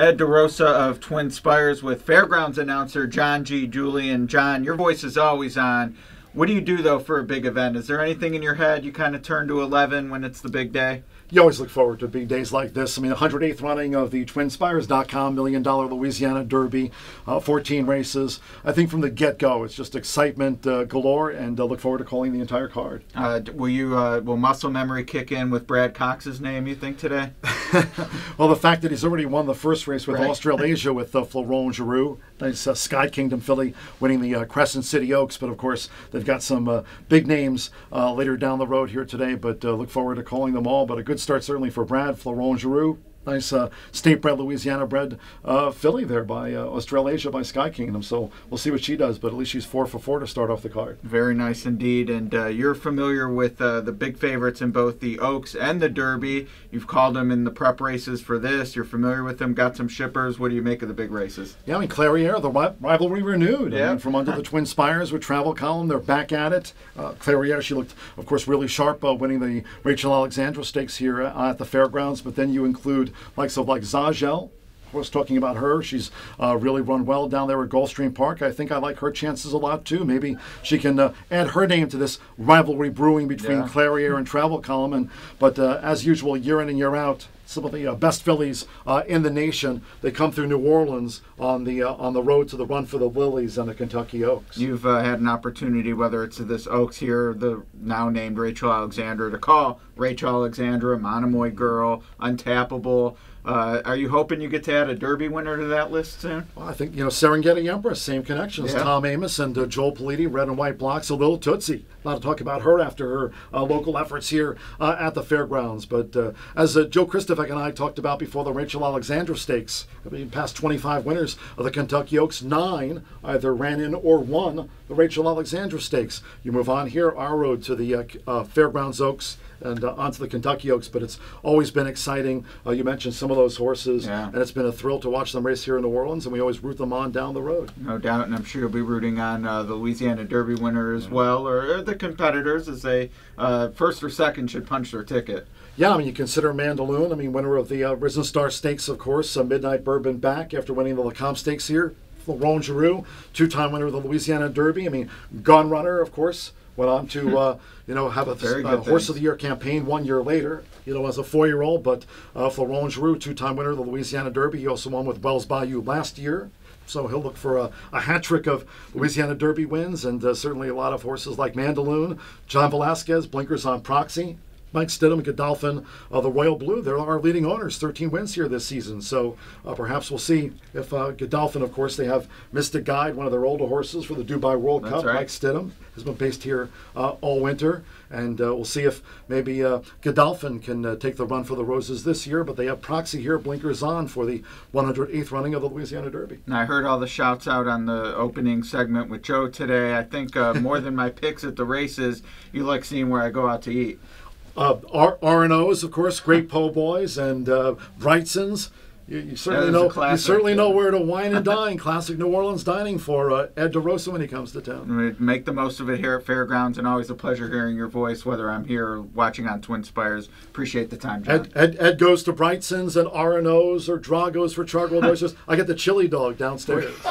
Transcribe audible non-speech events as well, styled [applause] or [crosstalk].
Ed DeRosa of Twin Spires with Fairgrounds announcer John G. Dooley. John, your voice is always on. What do you do though for a big event? Is there anything in your head you kind of turn to 11 when it's the big day? you always look forward to big days like this. I mean, 108th running of the TwinSpires.com Million Dollar Louisiana Derby, uh, 14 races. I think from the get go, it's just excitement uh, galore, and uh, look forward to calling the entire card. Uh, will you uh, will muscle memory kick in with Brad Cox's name? You think today? [laughs] well, the fact that he's already won the first race with Right. Australasia with uh, Florent Geroux, nice uh, Sky Kingdom filly winning the uh, Crescent City Oaks. But of course, they've got some uh, big names uh, later down the road here today. But uh, look forward to calling them all. But a good start certainly for Brad Florent Geroux. Nice uh, state-bred, Louisiana-bred uh, filly there by uh, Australasia by Sky Kingdom. So we'll see what she does. But at least she's four for four to start off the card. Very nice indeed. And uh, you're familiar with uh, the big favorites in both the Oaks and the Derby. You've called them in the prep races for this. You're familiar with them. Got some shippers. What do you make of the big races? Yeah, I mean, Clariere, the ri- rivalry renewed. I Yeah. mean, from under the [laughs] Twin Spires with Travel Column, they're back at it. Uh, Clariere, she looked, of course, really sharp uh, winning the Rachel Alexandra Stakes here uh, at the fairgrounds. But then you include likes of like Zagel. Of course, talking about her, she's uh, really run well down there at Gulfstream Park. I think I like her chances a lot too. Maybe she can uh, add her name to this rivalry brewing between Yeah. Clariere and Travel Column. And but uh, as usual, year in and year out, some of the uh, best fillies uh, in the nation. They come through New Orleans on the uh, on the road to the Run for the Lilies and the Kentucky Oaks. You've had an opportunity, whether it's this Oaks here, the now named Rachel Alexandra, to call Rachel Alexandra, Monomoy Girl, Untapable. Uh, are you hoping you get to add a Derby winner to that list soon? Well, I think you know Serengeti Empress, same connections. Yeah. Tom Amoss and uh, Joel Politi, red and white blocks. A little Tootsie. A lot of talk about her after her uh, local efforts here uh, at the fairgrounds. But uh, as uh, Joe Christopher and I talked about before the Rachel Alexandra Stakes, I mean, past 25 winners of the Kentucky Oaks, nine either ran in or won the Rachel Alexandra Stakes. You move on here, our road to the uh, uh, Fairgrounds Oaks and uh, onto the Kentucky Oaks, but it's always been exciting. Uh, you mentioned some of those horses, Yeah. and it's been a thrill to watch them race here in New Orleans, and we always root them on down the road. No doubt, and I'm sure you'll be rooting on uh, the Louisiana Derby winner as well, or, or the competitors as they uh, first or second should punch their ticket. Yeah, I mean, you consider Mandaloun, I mean, winner of the uh, Risen Star Stakes, of course, uh, Midnight Bourbon back after winning the Lecomte Stakes here. Florent Geroux, two-time winner of the Louisiana Derby. I mean, Gun Runner, of course, went on to, uh, you know, have a uh, Horse of the Year campaign one year later, you know, as a four-year-old. But uh, Florent Geroux, two-time winner of the Louisiana Derby. He also won with Wells Bayou last year. So he'll look for a, a hat trick of Louisiana Derby wins, and uh, certainly a lot of horses like Mandaloun, John Velazquez, Blinkers on Proxy, Mike Stidham, Godolphin, uh, the Royal Blue. They're our leading owners, 13 wins here this season. So uh, perhaps we'll see if uh, Godolphin, of course, they have Mystic Guide, one of their older horses for the Dubai World That's Cup. right. Mike Stidham has been based here uh, all winter. And uh, we'll see if maybe uh, Godolphin can uh, take the run for the Roses this year. But they have Proxy here, Blinkers on for the 108th running of the Louisiana Derby. And I heard all the shouts out on the opening segment with Joe today. I think uh, more than my [laughs] picks at the races, you like seeing where I go out to eat. Uh, R R and O's, of course, great po' boys and uh, Brightsen's. You, you certainly know. classic, you certainly know where to [laughs] wine and dine. Classic New Orleans dining for uh, Ed DeRosa when he comes to town. Make the most of it here at Fairgrounds, and always a pleasure hearing your voice, whether I'm here or watching on Twin Spires. Appreciate the time, John. Ed, Ed, Ed goes to Brightsen's and R and O's or Dragos for charcoal [laughs] noises. I get the chili dog downstairs. [laughs]